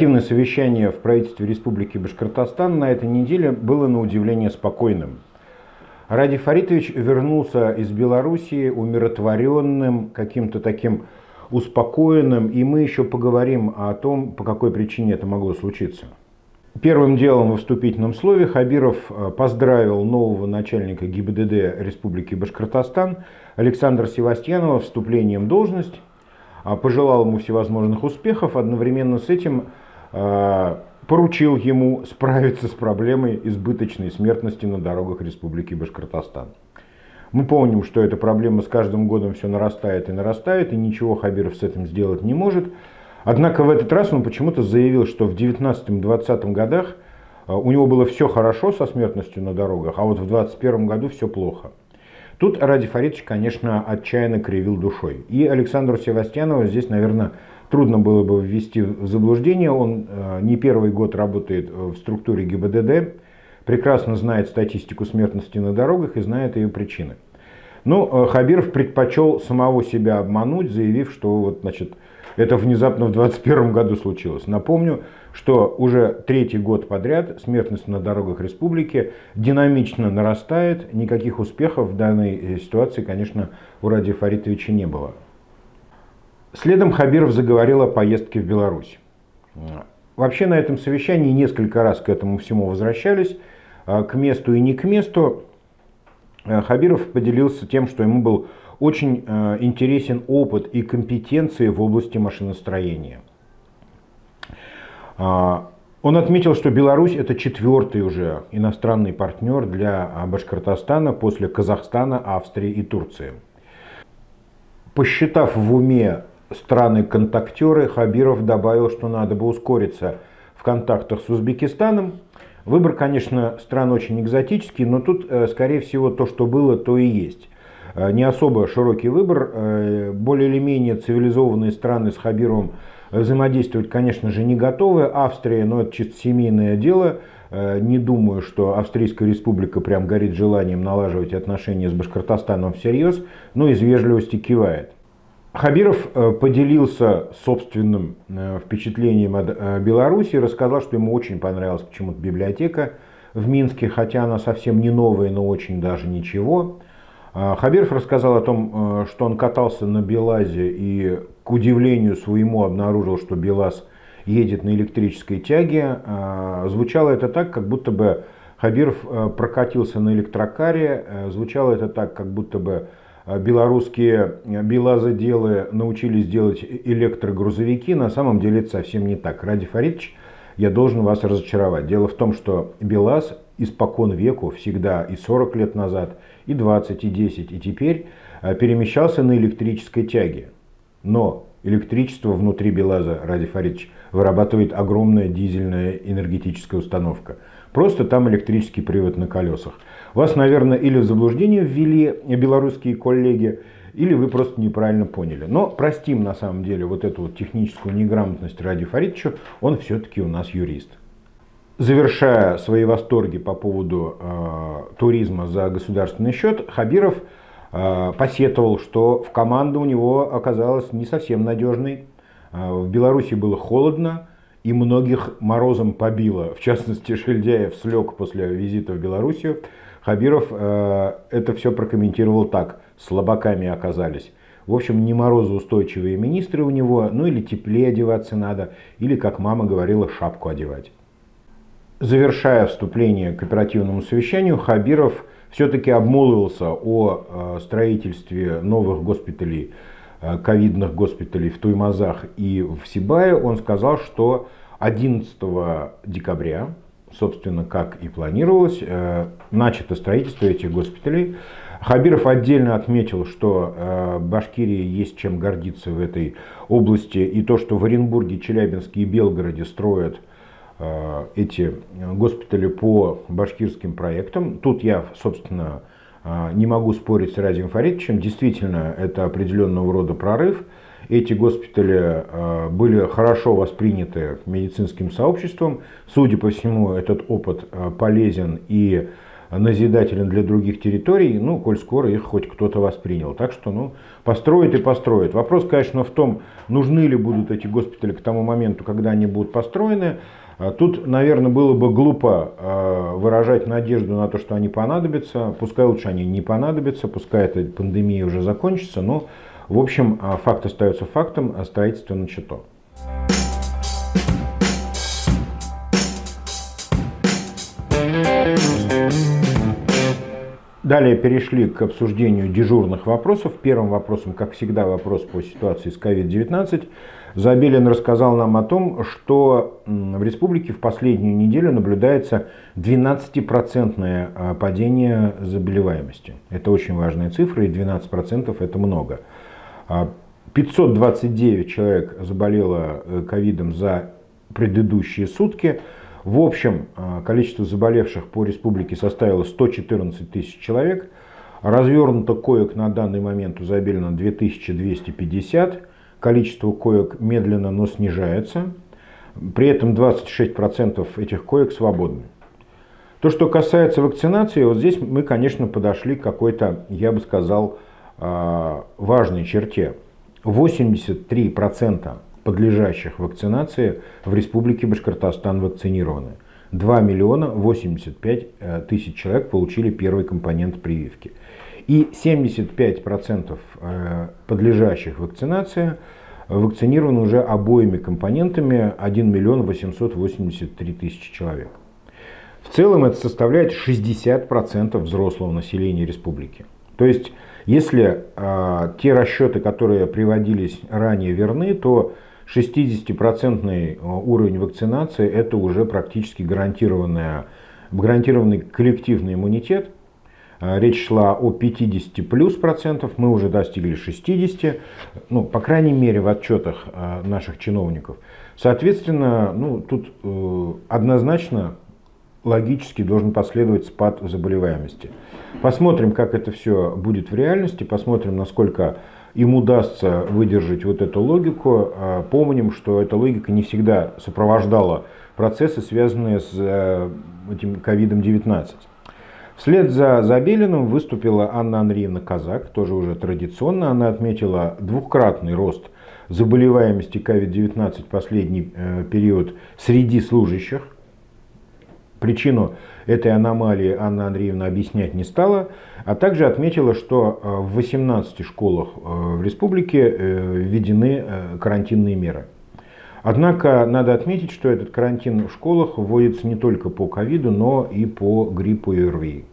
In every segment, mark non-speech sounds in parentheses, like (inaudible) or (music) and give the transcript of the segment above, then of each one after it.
Оперативное совещание в правительстве Республики Башкортостан на этой неделе было на удивление спокойным. Ради Фаритович вернулся из Белоруссии умиротворенным, каким-то таким успокоенным, и мы еще поговорим о том, по какой причине это могло случиться. Первым делом во вступительном слове Хабиров э, поздравил нового начальника ГИБДД Республики Башкортостан Александра Севастьянова вступлением в должность а, пожелал ему всевозможных успехов, одновременно с этим поручил ему справиться с проблемой избыточной смертности на дорогах Республики Башкортостан. Мы помним, что эта проблема с каждым годом все нарастает и нарастает, и ничего Хабиров с этим сделать не может. Однако в этот раз он почему-то заявил, что в 19-20 годах а, у него было все хорошо со смертностью на дорогах, а вот в 2021 году все плохо. Тут Ради Фаридович, конечно, отчаянно кривил душой. И Александру Севастьянову здесь, наверное, трудно было бы ввести в заблуждение. Он э, не первый год работает в структуре ГИБДД, прекрасно знает статистику смертности на дорогах и знает ее причины. Но ну, э, Хабиров предпочел самого себя обмануть, заявив, что вот, значит, это внезапно в 2021 году случилось. Напомню, что уже третий год подряд смертность на дорогах республики динамично нарастает. Никаких успехов в данной э, ситуации, конечно, у Ради Фаритовича не было. Следом Хабиров заговорил о поездке в Беларусь. Вообще на этом совещании несколько раз к этому всему возвращались, а, к месту и не к месту. Э, Хабиров поделился тем, что ему был очень э, интересен опыт и компетенции в области машиностроения. А, он отметил, что Беларусь это четвертый уже иностранный партнер для Башкортостана после Казахстана, Австрии и Турции. Посчитав в уме страны-контактеры, Хабиров добавил, что надо бы ускориться в контактах с Узбекистаном. Выбор, конечно, стран очень экзотический, но тут, э, скорее всего, то, что было, то и есть. Э, не особо широкий выбор. Э, более или менее цивилизованные страны с Хабировым взаимодействовать, конечно же, не готовы. Австрия, но ну, это чисто семейное дело. Не думаю, что Австрийская республика прям горит желанием налаживать отношения с Башкортостаном всерьез, но из вежливости кивает. Хабиров поделился собственным впечатлением о Беларуси, рассказал, что ему очень понравилась почему-то библиотека в Минске, хотя она совсем не новая, но очень даже ничего. А, Хабиров рассказал о том, э, что он катался на Белазе и, к удивлению своему, обнаружил, что Белаз едет на электрической тяге. А, звучало это так, как будто бы Хабиров э, прокатился на электрокаре. Э, звучало это так, как будто бы белорусские белазоделы научились делать электрогрузовики. На самом деле это совсем не так. Ради Фаридович, я должен вас разочаровать. Дело в том, что БелАЗ испокон веку, всегда и 40 лет назад, и 20, и 10, и теперь э, перемещался на электрической тяге. Но электричество внутри БелАЗа, Ради Фаридович, вырабатывает огромная дизельная энергетическая установка. Просто там электрический привод на колесах. Вас, наверное, или в заблуждение ввели белорусские коллеги, или вы просто неправильно поняли. Но простим на самом деле вот эту вот техническую неграмотность Ради Фаридовичу, он все-таки у нас юрист завершая свои восторги по поводу э, туризма за государственный счет, Хабиров э, посетовал, что в команда у него оказалась не совсем надежной. Э, в Беларуси было холодно, и многих морозом побило. В частности, Шельдяев слег после визита в Белоруссию. Хабиров э, это все прокомментировал так. Слабаками оказались. В общем, не морозоустойчивые министры у него, ну или теплее одеваться надо, или, как мама говорила, шапку одевать. Завершая вступление к оперативному совещанию, Хабиров все-таки обмолвился о э, строительстве новых госпиталей, э, ковидных госпиталей в Туймазах и в Сибае. Он сказал, что 11 декабря, собственно, как и планировалось, э, начато строительство этих госпиталей. Хабиров отдельно отметил, что Башкирии есть чем гордиться в этой области, и то, что в Оренбурге, Челябинске и Белгороде строят эти госпитали по башкирским проектам. Тут я, собственно, не могу спорить с Радием Фаридовичем. Действительно, это определенного рода прорыв. Эти госпитали были хорошо восприняты медицинским сообществом. Судя по всему, этот опыт полезен и назидателен для других территорий, ну, коль скоро их хоть кто-то воспринял. Так что, ну, построят и построят. Вопрос, конечно, в том, нужны ли будут эти госпитали к тому моменту, когда они будут построены. А тут, наверное, было бы глупо а, выражать надежду на то, что они понадобятся. Пускай лучше они не понадобятся, пускай эта пандемия уже закончится. Но, в общем, а, факт остается фактом, а строительство начато. Далее перешли к обсуждению дежурных вопросов. Первым вопросом, как всегда, вопрос по ситуации с COVID-19. Забелин рассказал нам о том, что в республике в последнюю неделю наблюдается 12% а, падение заболеваемости. Это очень важная цифра, и 12% это много. 529 а, человек заболело э, ковидом за предыдущие сутки. В общем, а, количество заболевших по республике составило 114 тысяч человек. Развернуто коек на данный момент у Забелина 2250. Количество коек медленно, но снижается. При этом 26% этих коек свободны. То, что касается вакцинации, вот здесь мы, конечно, подошли к какой-то, я бы сказал, важной черте. 83% подлежащих вакцинации в Республике Башкортостан вакцинированы. 2 миллиона 85 э, тысяч человек получили первый компонент прививки. И 75% э, подлежащих вакцинации вакцинированы уже обоими компонентами 1 миллион 883 тысячи человек. В целом это составляет 60% взрослого населения республики. То есть, если э, те расчеты, которые приводились ранее, верны, то 60% э, уровень вакцинации – это уже практически гарантированная, гарантированный коллективный иммунитет. Э, речь шла о 50 плюс процентов, мы уже достигли 60, ну, по крайней мере, в отчетах э, наших чиновников. Соответственно, ну, тут однозначно логически должен последовать спад заболеваемости. Посмотрим, как это все будет в реальности, посмотрим, насколько им удастся выдержать вот эту логику. А, помним, что эта логика не всегда сопровождала процессы, связанные с э, этим ковидом-19. Вслед за Забелиным выступила Анна Андреевна Казак, тоже уже традиционно. Она отметила двукратный рост заболеваемости COVID-19 в последний э, период среди служащих. Причину этой аномалии Анна Андреевна объяснять не стала, а также отметила, что э, в 18 школах э, в республике э, введены карантинные меры. Однако надо отметить, что этот карантин в школах вводится не только по ковиду, но и по гриппу и РВИ.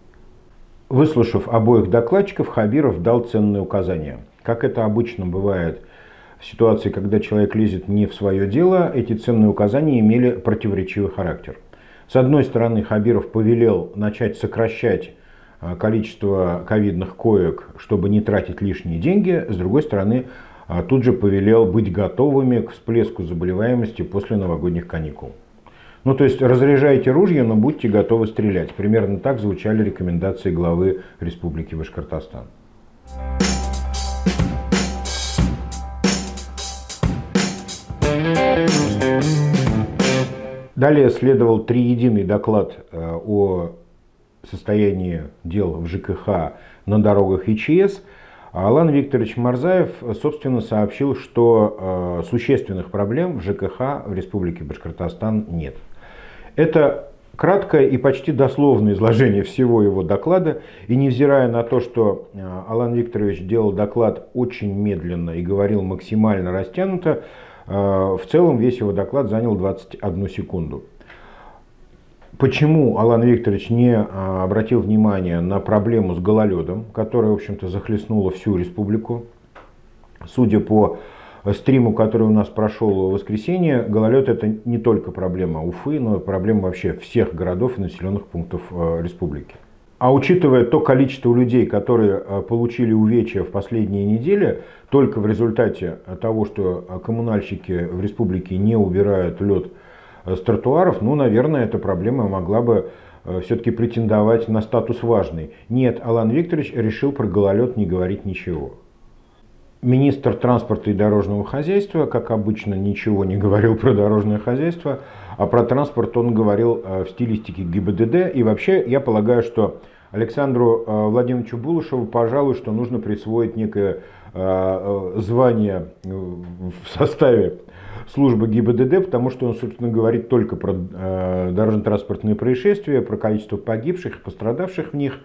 Выслушав обоих докладчиков, Хабиров дал ценные указания. Как это обычно бывает в ситуации, когда человек лезет не в свое дело, эти ценные указания имели противоречивый характер. С одной стороны, Хабиров повелел начать сокращать а, количество ковидных коек, чтобы не тратить лишние деньги. С другой стороны, а, тут же повелел быть готовыми к всплеску заболеваемости после новогодних каникул. Ну, то есть разряжайте ружья, но будьте готовы стрелять. Примерно так звучали рекомендации главы Республики Башкортостан. Далее следовал триединый доклад э, о состоянии дел в ЖКХ на дорогах ИЧС. Алан Викторович Марзаев, собственно, сообщил, что э, существенных проблем в ЖКХ в Республике Башкортостан нет. Это краткое и почти дословное изложение всего его доклада. И невзирая на то, что э, Алан Викторович делал доклад очень медленно и говорил максимально растянуто, Э, в целом весь его доклад занял 21 секунду. Почему Алан Викторович не э, обратил внимание на проблему с гололедом, которая, в общем-то, захлестнула всю республику? Судя по стриму, который у нас прошел в воскресенье, гололед это не только проблема Уфы, но и проблема вообще всех городов и населенных пунктов э, республики. А учитывая то количество людей, которые э, получили увечья в последние недели, только в результате того, что э, коммунальщики в республике не убирают лед с тротуаров, ну, наверное, эта проблема могла бы все-таки претендовать на статус важный. Нет, Алан Викторович решил про гололед не говорить ничего. Министр транспорта и дорожного хозяйства, как обычно, ничего не говорил про дорожное хозяйство, а про транспорт он говорил в стилистике ГИБДД. И вообще, я полагаю, что Александру Владимировичу Булышеву, пожалуй, что нужно присвоить некое Э, э, звание э, в составе службы ГИБДД, потому что он, собственно, говорит только про дорожно-транспортные происшествия, про количество погибших, пострадавших в них.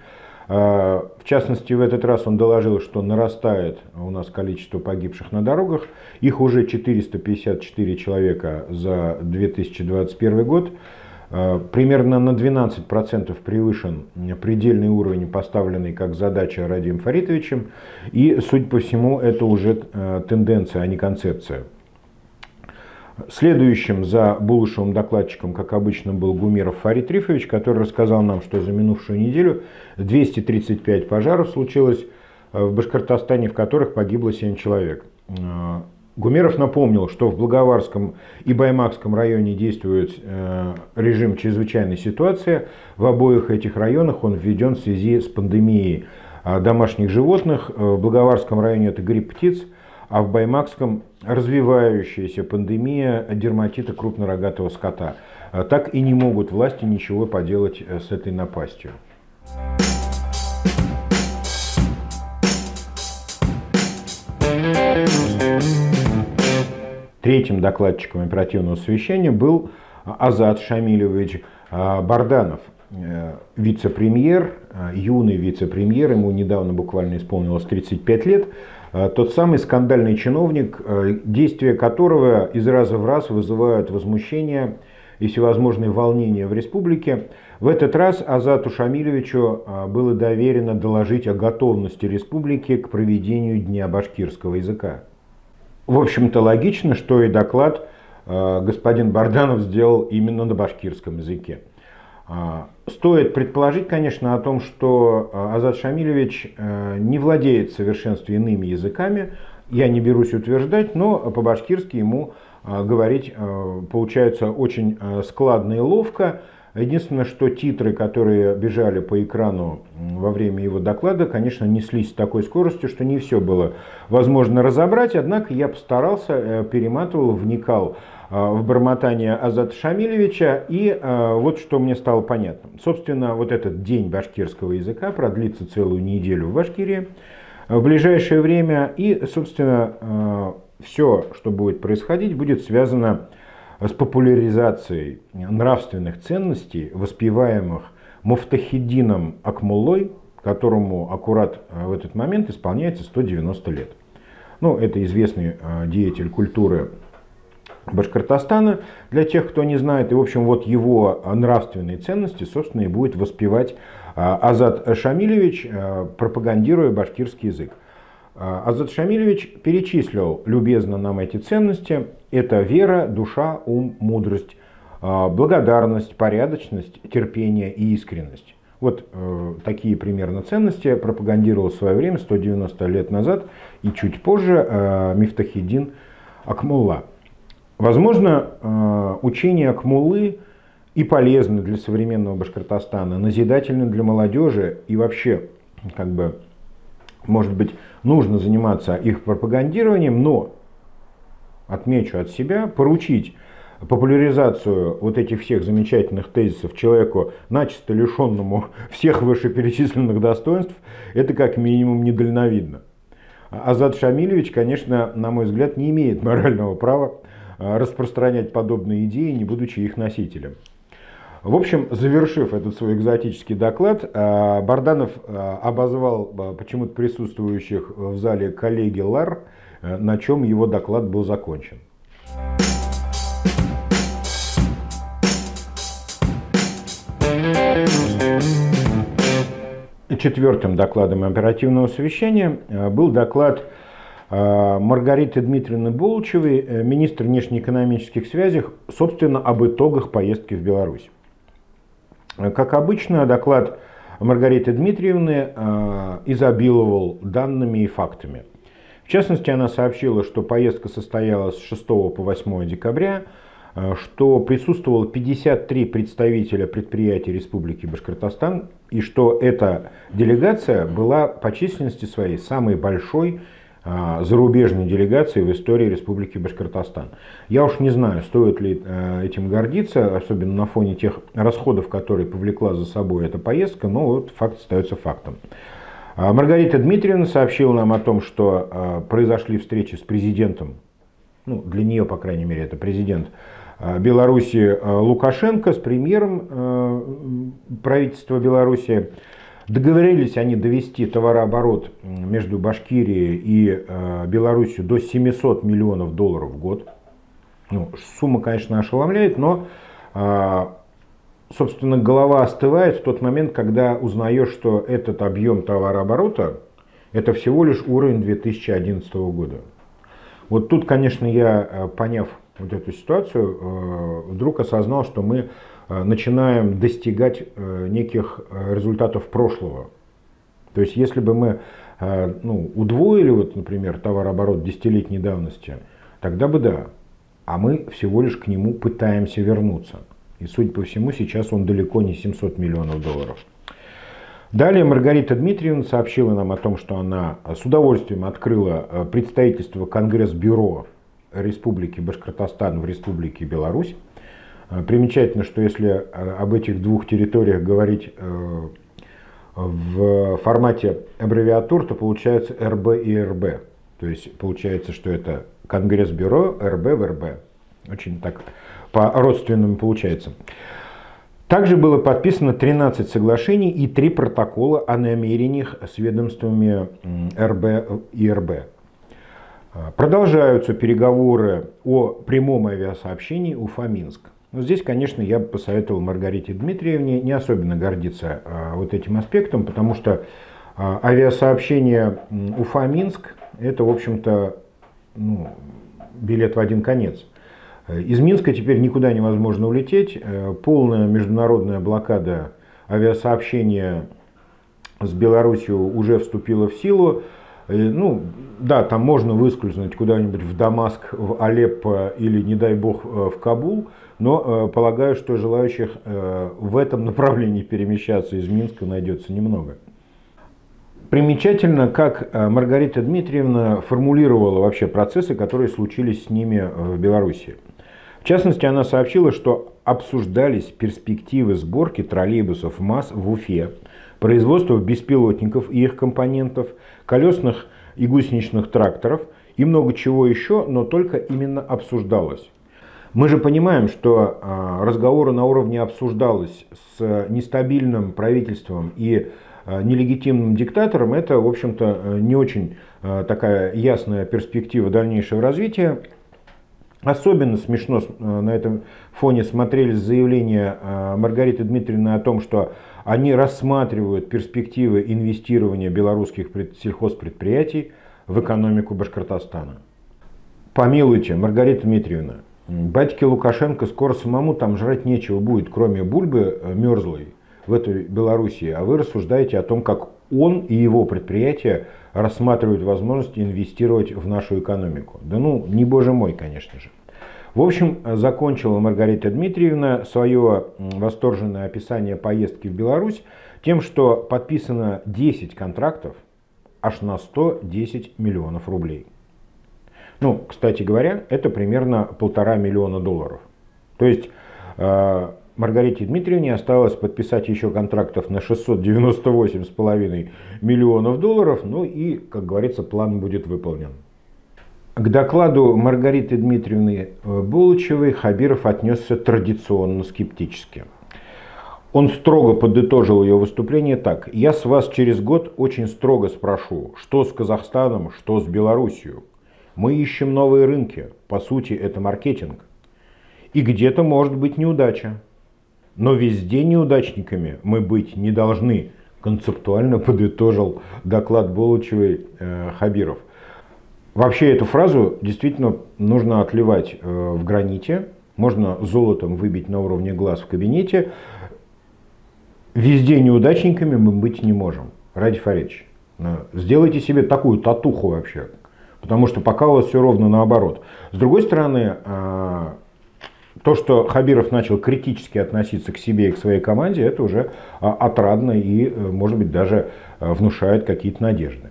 В частности, в этот раз он доложил, что нарастает у нас количество погибших на дорогах. Их уже 454 человека за 2021 год. Э, примерно на 12% превышен предельный уровень, поставленный как задача Радием Фаритовичем. И, судя по всему, это уже э, тенденция, а не концепция. Следующим за Булышевым докладчиком, как обычно, был Гумеров Фарид Рифович, который рассказал нам, что за минувшую неделю 235 пожаров случилось э, в Башкортостане, в которых погибло 7 человек. Гумеров напомнил, что в Благоварском и Баймакском районе действует э, режим чрезвычайной ситуации. В обоих этих районах он введен в связи с пандемией э, домашних животных. Э, в Благоварском районе это грипп птиц, а в Баймакском развивающаяся пандемия дерматита крупнорогатого скота. Так и не могут власти ничего поделать с этой напастью. Третьим докладчиком оперативного совещания был Азат Шамилевич а, Барданов, э, вице-премьер, а, юный вице-премьер, ему недавно буквально исполнилось 35 лет, а, тот самый скандальный чиновник, действия которого из раза в раз вызывают возмущение и всевозможные волнения в республике. В этот раз Азату Шамилевичу было доверено доложить о готовности республики к проведению Дня башкирского языка. В общем-то, логично, что и доклад э, господин Барданов сделал именно на башкирском языке. А, стоит предположить, конечно, о том, что э, Азат Шамилевич э, не владеет в иными языками. Я не берусь утверждать, но по-башкирски ему говорить получается очень складно и ловко. Единственное, что титры, которые бежали по экрану во время его доклада, конечно, неслись с такой скоростью, что не все было возможно разобрать. Однако я постарался, э, перематывал, вникал э, в бормотание Азата Шамилевича, и э, вот что мне стало понятно. Собственно, вот этот день башкирского языка продлится целую неделю в Башкирии в ближайшее время, и, собственно, все, что будет происходить, будет связано с популяризацией нравственных ценностей, воспеваемых Муфтахидином Акмулой, которому аккурат в этот момент исполняется 190 лет. Ну, это известный деятель культуры Башкортостана. Для тех, кто не знает, и, в общем, вот его нравственные ценности, собственно, и будет воспевать э, Азат Шамилевич, пропагандируя башкирский язык. А, Азат Шамилевич перечислил любезно нам эти ценности. Это вера, душа, ум, мудрость, а, благодарность, порядочность, терпение и искренность. Вот э, такие примерно ценности пропагандировал в свое время, 190 лет назад, и чуть позже э, Мифтахидин Акмулла. Возможно, э, учение Акмуллы и полезны для современного Башкортостана, назидательны для молодежи и вообще, как бы, может быть, нужно заниматься их пропагандированием, но, отмечу от себя, поручить популяризацию вот этих всех замечательных тезисов человеку, начисто лишенному (laughs) всех вышеперечисленных достоинств, это как минимум недальновидно. Азат Шамилевич, конечно, на мой взгляд, не имеет морального права а, распространять подобные идеи, не будучи их носителем. В общем, завершив этот свой экзотический доклад, э, Барданов э, обозвал э, почему-то присутствующих в зале коллеги ЛАР, на чем его доклад был закончен. Четвертым докладом оперативного совещания был доклад Маргариты Дмитриевны Болчевой, министр внешнеэкономических связей, собственно, об итогах поездки в Беларусь. Как обычно, доклад Маргариты Дмитриевны э, изобиловал данными и фактами. В частности, она сообщила, что поездка состоялась с 6 по 8 декабря. что присутствовало 53 представителя предприятий Республики Башкортостан, и что эта делегация была по численности своей самой большой а, зарубежной делегации в истории Республики Башкортостан. Я уж не знаю, стоит ли э, этим гордиться, особенно на фоне тех расходов, которые повлекла за собой эта поездка, но вот факт остается фактом. А, Маргарита Дмитриевна сообщила нам о том, что а, произошли встречи с президентом, ну, для нее, по крайней мере, это президент Беларуси Лукашенко, с премьером правительства Беларуси Договорились они довести товарооборот между Башкирией и э, Беларусью до 700 миллионов долларов в год. Ну, сумма, конечно, ошеломляет, но, э, собственно, голова остывает в тот момент, когда узнаешь, что этот объем товарооборота это всего лишь уровень 2011 года. Вот тут, конечно, я, э, поняв вот эту ситуацию, вдруг осознал, что мы начинаем достигать э, неких э, результатов прошлого. То есть если бы мы ну, удвоили, вот, например, товарооборот десятилетней давности, тогда бы да. А мы всего лишь к нему пытаемся вернуться. И, судя по всему, сейчас он далеко не 700 миллионов долларов. Далее Маргарита Дмитриевна сообщила нам о том, что она с удовольствием открыла представительство Конгресс-бюро Республики Башкортостан в Республике Беларусь. А, примечательно, что если а, об этих двух территориях говорить э, в формате аббревиатур, то получается РБ и РБ. То есть получается, что это Конгресс-бюро, РБ в РБ. Очень так по-родственному получается. Также было подписано 13 соглашений и 3 протокола о намерениях с ведомствами РБ и РБ. Продолжаются переговоры о прямом авиасообщении Уфа-Минск. Но здесь, конечно, я бы посоветовал Маргарите Дмитриевне не особенно гордиться а, вот этим аспектом, потому что а, авиасообщение Уфа-Минск это, в общем-то, ну, билет в один конец. Из Минска теперь никуда невозможно улететь. Э, полная международная блокада авиасообщения с Беларусью уже вступила в силу. Э, ну, да, там можно выскользнуть куда-нибудь в Дамаск, в Алеппо или, не дай бог, э, в Кабул – но э, полагаю, что желающих в этом (laughs) направлении перемещаться из Минска найдется немного. Примечательно, как Маргарита Дмитриевна формулировала вообще процессы, которые случились с ними в Беларуси. В частности, она сообщила, что обсуждались перспективы сборки троллейбусов МАЗ в Уфе, производства беспилотников и их компонентов, колесных и гусеничных тракторов и много чего еще, но только именно обсуждалось. Мы же понимаем, что а, разговоры на уровне обсуждалось с нестабильным правительством и а, нелегитимным диктатором, это, в общем-то, не очень а, такая ясная перспектива дальнейшего развития. Особенно смешно на этом фоне смотрелись заявления Маргариты Дмитриевны о том, что они рассматривают перспективы инвестирования белорусских сельхозпредприятий в экономику Башкортостана. Помилуйте, Маргарита Дмитриевна, Батьке Лукашенко скоро самому там жрать нечего будет, кроме бульбы э, мерзлой в этой Белоруссии. А вы рассуждаете о том, как он и его предприятия рассматривают возможность инвестировать в нашу экономику. Да ну, не боже мой, конечно же. В общем, закончила Маргарита Дмитриевна свое восторженное описание поездки в Беларусь тем, что подписано 10 контрактов аж на 110 миллионов рублей. Ну, кстати говоря, это примерно полтора миллиона долларов. То есть э, Маргарите Дмитриевне осталось подписать еще контрактов на 698,5 миллионов долларов, ну и, как говорится, план будет выполнен. К докладу Маргариты Дмитриевны э, Булычевой Хабиров отнесся традиционно скептически. Он строго подытожил ее выступление так. «Я с вас через год очень строго спрошу, что с Казахстаном, что с Белоруссией. Мы ищем новые рынки. По сути, это маркетинг. И где-то может быть неудача. Но везде неудачниками мы быть не должны, концептуально подытожил доклад Болучевой э, Хабиров. Вообще эту фразу действительно нужно отливать э, в граните, можно золотом выбить на уровне глаз в кабинете. Везде неудачниками мы быть не можем. Ради Фаридович, сделайте себе такую татуху вообще, Потому что пока у вас все ровно наоборот. С другой стороны, а, то, что Хабиров начал критически относиться к себе и к своей команде, это уже а, отрадно и, э, может быть, даже э, внушает какие-то надежды.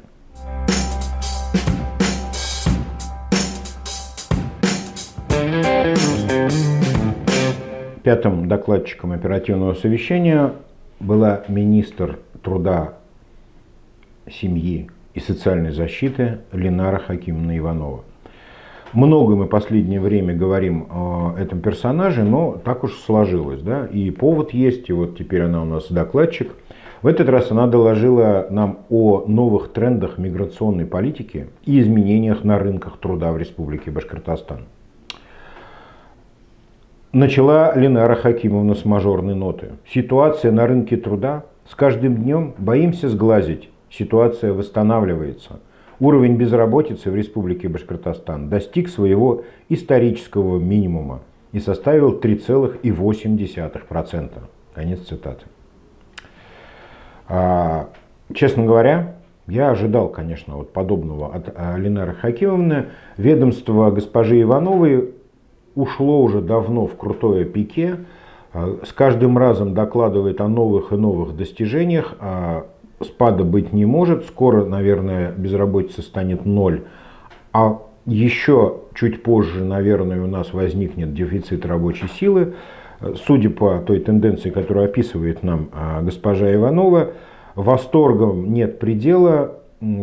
Пятым докладчиком оперативного совещания была министр труда, семьи и социальной защиты Ленара Хакимовна Иванова. Много мы последнее время говорим о этом персонаже, но так уж сложилось. Да? И повод есть, и вот теперь она у нас докладчик. В этот раз она доложила нам о новых трендах миграционной политики и изменениях на рынках труда в Республике Башкортостан. Начала Ленара Хакимовна с мажорной ноты. Ситуация на рынке труда с каждым днем боимся сглазить. Ситуация восстанавливается – Уровень безработицы в Республике Башкортостан достиг своего исторического минимума и составил 3,8%. Конец цитаты. А, честно говоря, я ожидал, конечно, вот подобного от Ленары Хакимовны. Ведомство госпожи Ивановой ушло уже давно в крутое пике. А, с каждым разом докладывает о новых и новых достижениях. Спада быть не может. Скоро, наверное, безработица станет ноль. А еще чуть позже, наверное, у нас возникнет дефицит рабочей силы. Судя по той тенденции, которую описывает нам а, госпожа Иванова, восторгом нет предела,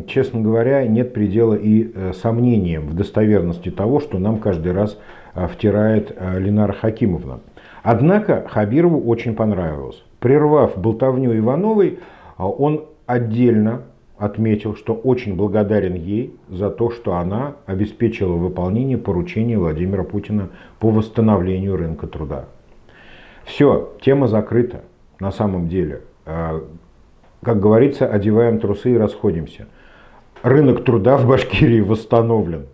честно говоря, нет предела и э, сомнениям в достоверности того, что нам каждый раз а, втирает а, Ленара Хакимовна. Однако Хабирову очень понравилось. Прервав болтовню Ивановой, он отдельно отметил, что очень благодарен ей за то, что она обеспечила выполнение поручения Владимира Путина по восстановлению рынка труда. Все, тема закрыта на самом деле. А, как говорится, одеваем трусы и расходимся. Рынок труда в Башкирии восстановлен.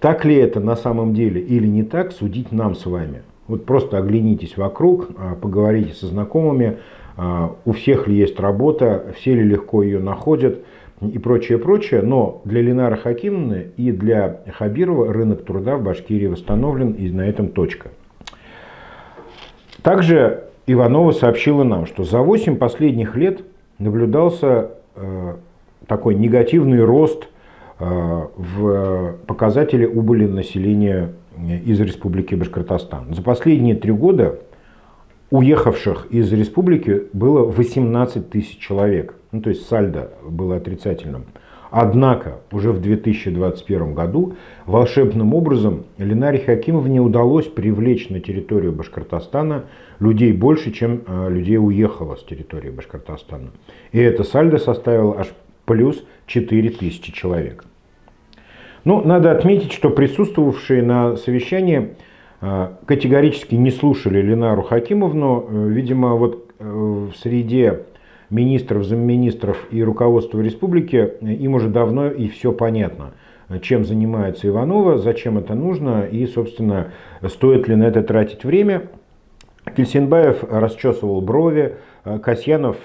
Так ли это на самом деле или не так, судить нам с вами. Вот просто оглянитесь вокруг, а, поговорите со знакомыми, а, у всех ли есть работа, все ли легко ее находят и прочее, прочее. Но для Ленара Хакимовны и для Хабирова рынок труда в Башкирии восстановлен, и на этом точка. Также Иванова сообщила нам, что за 8 последних лет наблюдался э, такой негативный рост э, в показателе убыли населения из Республики Башкортостан. За последние три года уехавших из республики было 18 тысяч человек. Ну, то есть сальдо было отрицательным. Однако уже в 2021 году волшебным образом Ленаре Хакимовне удалось привлечь на территорию Башкортостана людей больше, чем э, людей уехало с территории Башкортостана. И это сальдо составило аж плюс 4 тысячи человек. Ну, надо отметить, что присутствовавшие на совещании категорически не слушали Ленару Хакимовну. Э, видимо, вот э, в среде министров, замминистров и руководства республики э, им уже давно и все понятно, чем занимается Иванова, зачем это нужно и, собственно, стоит ли на это тратить время. Кельсинбаев расчесывал брови, Касьянов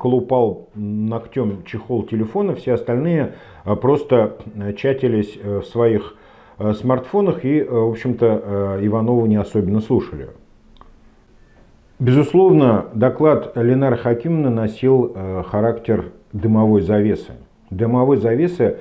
колупал ногтем чехол телефона, все остальные просто чатились в своих Э, смартфонах и, э, в общем-то, э, Иванову не особенно слушали. Безусловно, доклад Ленара Хакимовны носил характер дымовой завесы. Дымовой завесы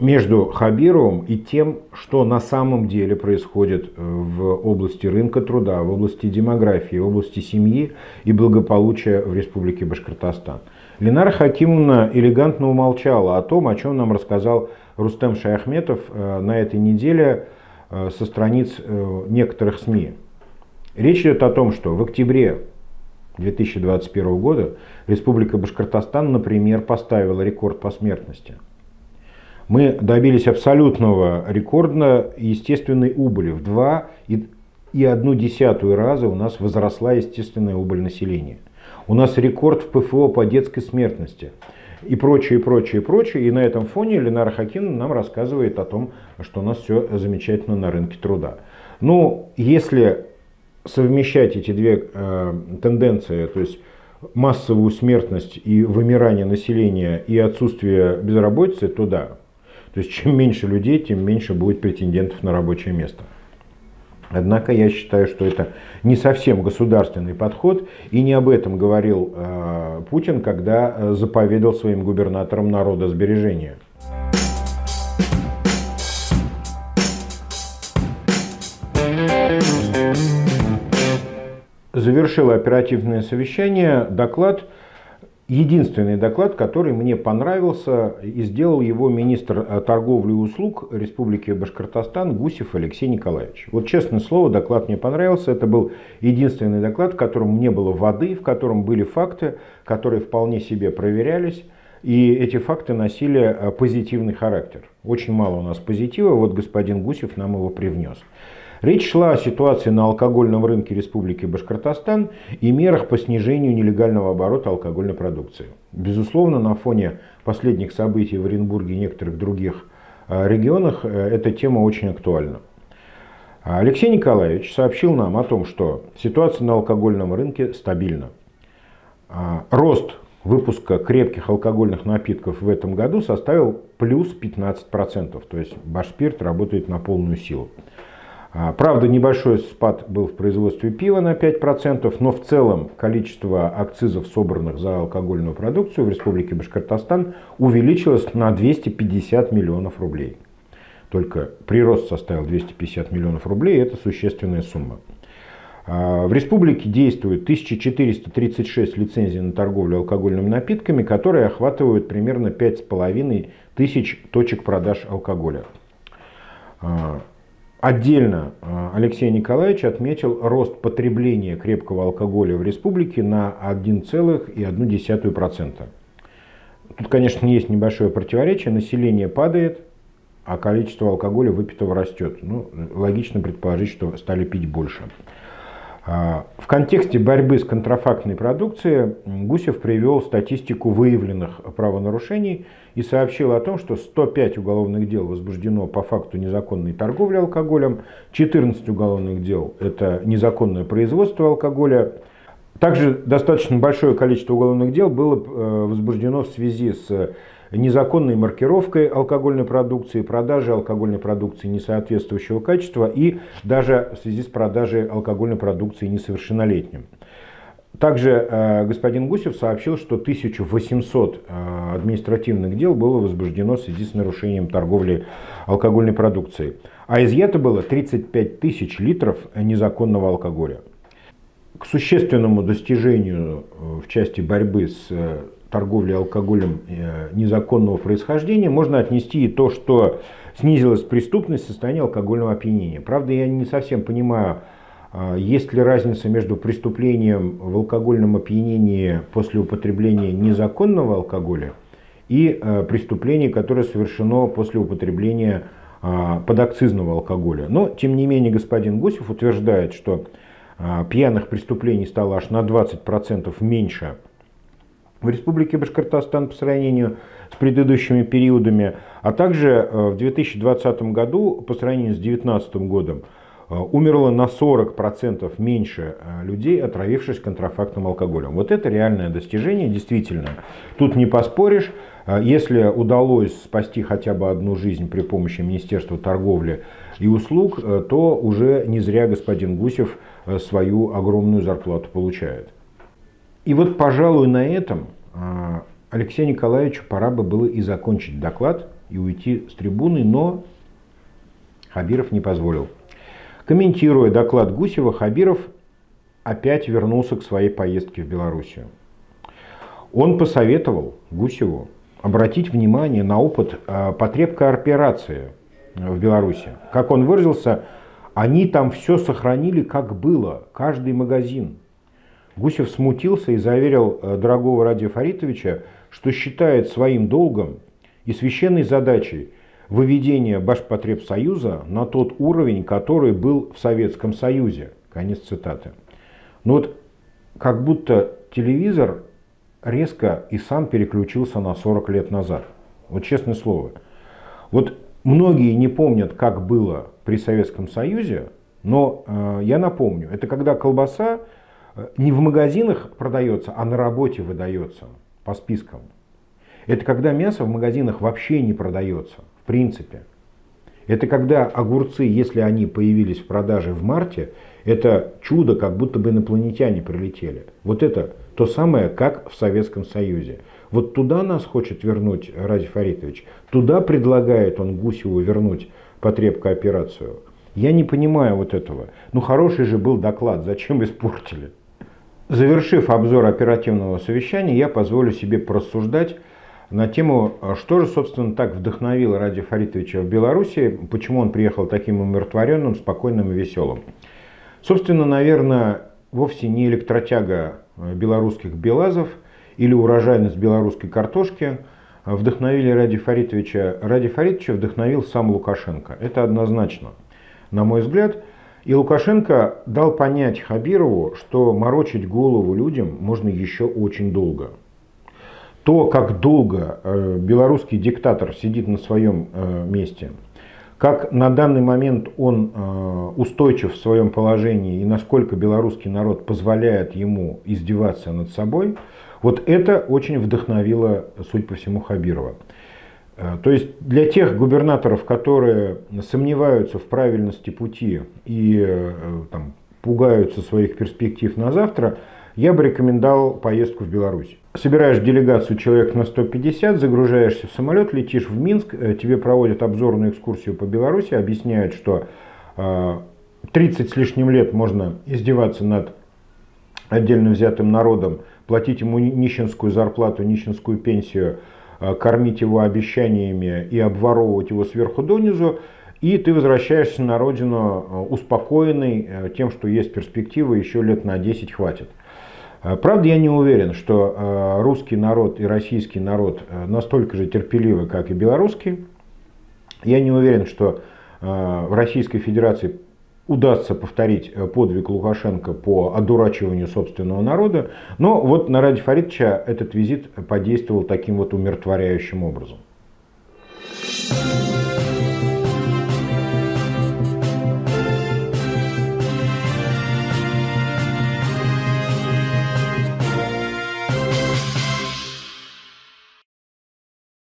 между Хабировым и тем, что на самом деле происходит в области рынка труда, в области демографии, в области семьи и благополучия в Республике Башкортостан. Ленара Хакимовна элегантно умолчала о том, о чем нам рассказал Рустем Шаяхметов э, на этой неделе э, со страниц э, некоторых СМИ. Речь идет о том, что в октябре 2021 года Республика Башкортостан, например, поставила рекорд по смертности. Мы добились абсолютного рекорда естественной убыли. В два и одну десятую раза у нас возросла естественная убыль населения. У нас рекорд в ПФО по детской смертности и прочее, прочее, прочее. И на этом фоне Ленара Хакин нам рассказывает о том, что у нас все замечательно на рынке труда. Ну, если совмещать эти две э, тенденции, то есть массовую смертность и вымирание населения и отсутствие безработицы, то да. То есть чем меньше людей, тем меньше будет претендентов на рабочее место. Однако я считаю, что это не совсем государственный подход, и не об этом говорил э, Путин, когда э, заповедал своим губернаторам народосбережения. Завершил оперативное совещание доклад единственный доклад, который мне понравился, и сделал его министр э, торговли и услуг Республики Башкортостан Гусев Алексей Николаевич. Вот честное слово, доклад мне понравился. Это был единственный доклад, в котором не было воды, в котором были факты, которые вполне себе проверялись. И эти факты носили э, позитивный характер. Очень мало у нас позитива, вот господин Гусев нам его привнес. Речь шла о ситуации на алкогольном рынке Республики Башкортостан и мерах по снижению нелегального оборота алкогольной продукции. Безусловно, на фоне последних событий в Оренбурге и некоторых других э, регионах э, эта тема очень актуальна. Алексей Николаевич сообщил нам о том, что ситуация на алкогольном рынке стабильна. А, рост выпуска крепких алкогольных напитков в этом году составил плюс 15%, то есть Башпирт работает на полную силу. А, правда, небольшой спад был в производстве пива на 5%, но в целом количество акцизов, собранных за алкогольную продукцию в Республике Башкортостан, увеличилось на 250 миллионов рублей. Только прирост составил 250 миллионов рублей, это существенная сумма. А, в республике действует 1436 лицензий на торговлю алкогольными напитками, которые охватывают примерно 5500 тысяч точек продаж алкоголя. А, Отдельно э, Алексей Николаевич отметил рост потребления крепкого алкоголя в республике на 1,1%. Тут, конечно, есть небольшое противоречие. Население падает, а количество алкоголя выпитого растет. Ну, логично предположить, что стали пить больше. А, в контексте борьбы с контрафактной продукцией Гусев привел статистику выявленных правонарушений и сообщил о том, что 105 уголовных дел возбуждено по факту незаконной торговли алкоголем, 14 уголовных дел – это незаконное производство алкоголя. Также достаточно большое количество уголовных дел было э, возбуждено в связи с незаконной маркировкой алкогольной продукции, продажей алкогольной продукции несоответствующего качества и даже в связи с продажей алкогольной продукции несовершеннолетним. Также э, господин Гусев сообщил, что 1800 э, административных дел было возбуждено в связи с нарушением торговли алкогольной продукцией, а изъято было 35 тысяч литров незаконного алкоголя. К существенному достижению э, в части борьбы с торговли алкоголем э, незаконного происхождения, можно отнести и то, что снизилась преступность в состоянии алкогольного опьянения. Правда, я не совсем понимаю, а, есть ли разница между преступлением в алкогольном опьянении после употребления незаконного алкоголя и э, преступлением, которое совершено после употребления а, подакцизного алкоголя. Но, тем не менее, господин Гусев утверждает, что а, пьяных преступлений стало аж на 20% меньше в Республике Башкортостан по сравнению с предыдущими периодами, а также э, в 2020 году по сравнению с 2019 годом э, умерло на 40% меньше э, людей, отравившись контрафактным алкоголем. Вот это реальное достижение, действительно. Тут не поспоришь. Если удалось спасти хотя бы одну жизнь при помощи Министерства торговли и услуг, то уже не зря господин Гусев свою огромную зарплату получает. И вот, пожалуй, на этом а, Алексею Николаевичу пора бы было и закончить доклад, и уйти с трибуны, но Хабиров не позволил. Комментируя доклад Гусева, Хабиров опять вернулся к своей поездке в Белоруссию. Он посоветовал Гусеву обратить внимание на опыт а, потребкооперации в Беларуси. Как он выразился, они там все сохранили, как было, каждый магазин. Гусев смутился и заверил э, дорогого Радия Фаритовича, что считает своим долгом и священной задачей выведение Башпотребсоюза на тот уровень, который был в Советском Союзе. Конец цитаты. Ну вот как будто телевизор резко и сам переключился на 40 лет назад. Вот честное слово. Вот многие не помнят, как было при Советском Союзе, но э, я напомню, это когда колбаса не в магазинах продается, а на работе выдается по спискам. Это когда мясо в магазинах вообще не продается, в принципе. Это когда огурцы, если они появились в продаже в марте, это чудо, как будто бы инопланетяне прилетели. Вот это то самое, как в Советском Союзе. Вот туда нас хочет вернуть Ради Фаритович. Туда предлагает он Гусеву вернуть потребкооперацию. Я не понимаю вот этого. Ну хороший же был доклад, зачем испортили? Завершив обзор оперативного совещания, я позволю себе порассуждать на тему, что же, собственно, так вдохновило Ради Фаритовича в Беларуси, почему он приехал таким умиротворенным, спокойным и веселым. Собственно, наверное, вовсе не электротяга белорусских белазов или урожайность белорусской картошки вдохновили Ради Фаритовича. Ради Фаритовича вдохновил сам Лукашенко. Это однозначно, на мой взгляд. И Лукашенко дал понять Хабирову, что морочить голову людям можно еще очень долго. То, как долго э, белорусский диктатор сидит на своем э, месте, как на данный момент он э, устойчив в своем положении и насколько белорусский народ позволяет ему издеваться над собой, вот это очень вдохновило, судя по всему, Хабирова. Э, то есть для тех губернаторов, которые сомневаются в правильности пути и э, там, пугаются своих перспектив на завтра, я бы рекомендовал поездку в Беларусь. Собираешь делегацию человек на 150, загружаешься в самолет, летишь в Минск, э, тебе проводят обзорную экскурсию по Беларуси, объясняют, что 30 с лишним лет можно издеваться над отдельно взятым народом, платить ему нищенскую зарплату, нищенскую пенсию – кормить его обещаниями и обворовывать его сверху донизу, и ты возвращаешься на родину э, успокоенный э, тем, что есть перспектива, еще лет на 10 хватит. Правда, я не уверен, что русский народ и российский народ настолько же терпеливы, как и белорусский. Я не уверен, что в Российской Федерации удастся повторить э, подвиг Лукашенко по одурачиванию собственного народа. Но вот на Ради Фаридовича этот визит подействовал таким вот умиротворяющим образом. Thank you